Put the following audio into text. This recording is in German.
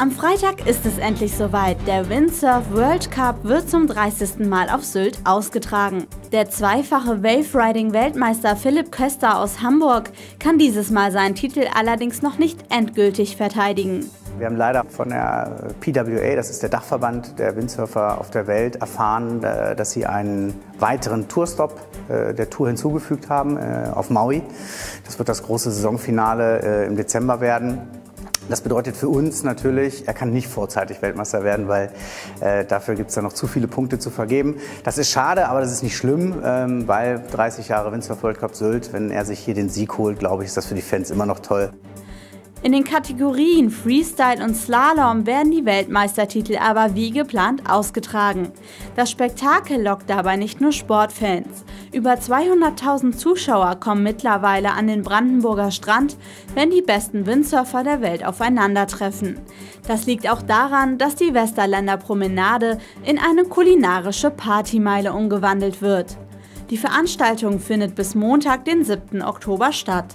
Am Freitag ist es endlich soweit. Der Windsurf World Cup wird zum 30. Mal auf Sylt ausgetragen. Der zweifache Wave-Riding-Weltmeister Philipp Köster aus Hamburg kann dieses Mal seinen Titel allerdings noch nicht endgültig verteidigen. Wir haben leider von der PWA, das ist der Dachverband der Windsurfer auf der Welt, erfahren, äh, dass sie einen weiteren Tourstop äh, der Tour hinzugefügt haben äh, auf Maui. Das wird das große Saisonfinale im Dezember werden. Das bedeutet für uns natürlich, er kann nicht vorzeitig Weltmeister werden, weil äh, dafür gibt es dann noch zu viele Punkte zu vergeben. Das ist schade, aber das ist nicht schlimm, ähm, weil 30 Jahre Windsurf World Cup Sylt, wenn er sich hier den Sieg holt, glaube ich, ist das für die Fans immer noch toll. In den Kategorien Freestyle und Slalom werden die Weltmeistertitel aber wie geplant ausgetragen. Das Spektakel lockt dabei nicht nur Sportfans. Über 200.000 Zuschauer kommen mittlerweile an den Brandenburger Strand, wenn die besten Windsurfer der Welt aufeinandertreffen. Das liegt auch daran, dass die Westerländer Promenade in eine kulinarische Partymeile umgewandelt wird. Die Veranstaltung findet bis Montag, den 7. Oktober statt.